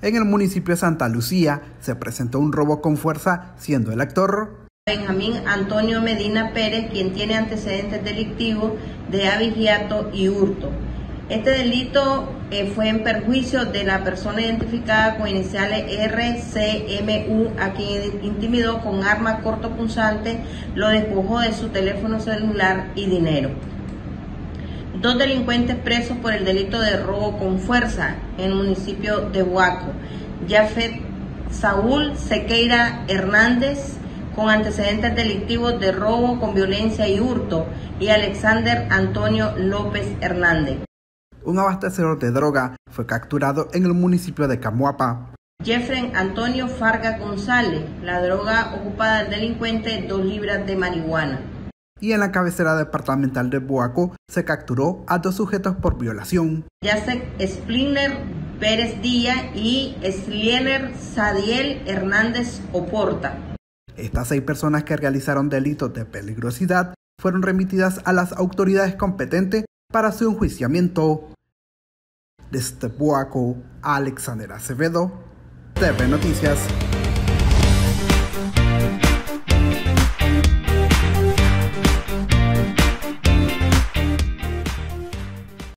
En el municipio de Santa Lucía se presentó un robo con fuerza, siendo el actor Benjamín Antonio Medina Pérez, quien tiene antecedentes delictivos de abigiato y hurto. Este delito eh, fue en perjuicio de la persona identificada con iniciales RCMU, a quien intimidó con arma cortopunzante, lo despojó de su teléfono celular y dinero dos delincuentes presos por el delito de robo con fuerza en el municipio de Huaco. Jafet Saúl Sequeira Hernández, con antecedentes delictivos de robo con violencia y hurto, y Alexander Antonio López Hernández. Un abastecedor de droga fue capturado en el municipio de Camuapa. Jeffrey Antonio Farga González, la droga ocupada del delincuente, dos libras de marihuana y en la cabecera departamental de Boaco se capturó a dos sujetos por violación. Yacek Spliner Pérez Díaz y Sliener Sadiel Hernández Oporta. Estas seis personas que realizaron delitos de peligrosidad fueron remitidas a las autoridades competentes para su enjuiciamiento. Desde Boaco, Alexander Acevedo, TV Noticias.